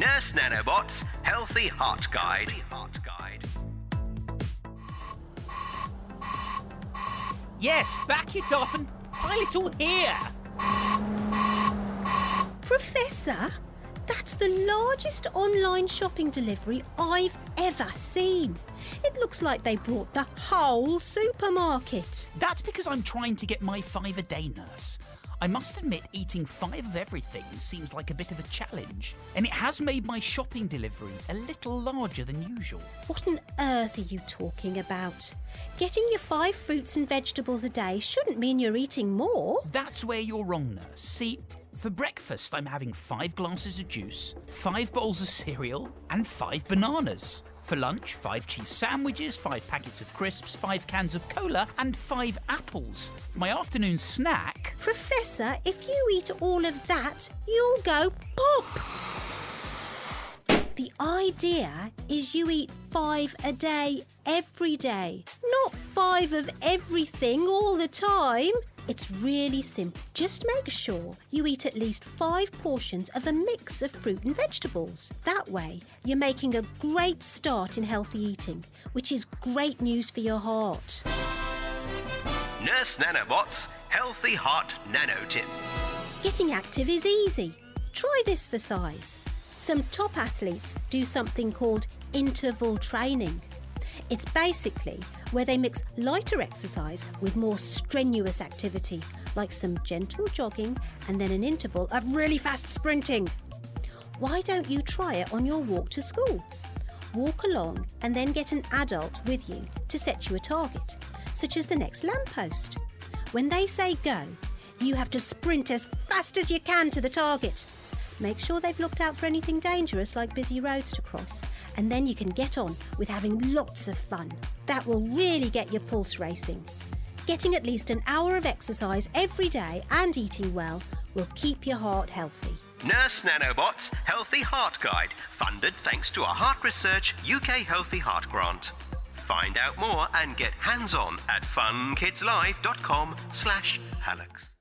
Nurse Nanobot's Healthy Heart Guide. Heart Guide. Yes, back it up and pile it all here. Professor, that's the largest online shopping delivery I've ever seen. It looks like they brought the whole supermarket. That's because I'm trying to get my five a day nurse. I must admit, eating five of everything seems like a bit of a challenge, and it has made my shopping delivery a little larger than usual. What on earth are you talking about? Getting your five fruits and vegetables a day shouldn't mean you're eating more. That's where you're wrong, nurse. See, for breakfast, I'm having five glasses of juice, five bowls of cereal, and five bananas. For lunch, five cheese sandwiches, five packets of crisps, five cans of cola, and five apples. For my afternoon snack, Professor, if you eat all of that, you'll go pop. The idea is you eat five a day every day, not five of everything all the time. It's really simple. Just make sure you eat at least five portions of a mix of fruit and vegetables. That way, you're making a great start in healthy eating, which is great news for your heart. Nurse Nanobot's Healthy Heart Nano Tip. Getting active is easy. Try this for size. Some top athletes do something called interval training. It's basically where they mix lighter exercise with more strenuous activity, like some gentle jogging and then an interval of really fast sprinting. Why don't you try it on your walk to school? Walk along and then get an adult with you to set you a target, such as the next lamppost. When they say go, you have to sprint as fast as you can to the target. Make sure they've looked out for anything dangerous like busy roads to cross, and then you can get on with having lots of fun. That will really get your pulse racing. Getting at least an hour of exercise every day and eating well will keep your heart healthy. Nurse Nanobot's Healthy Heart Guide, funded thanks to a Heart Research UK Healthy Heart grant. Find out more and get hands-on at funkidslive.com slash hallux.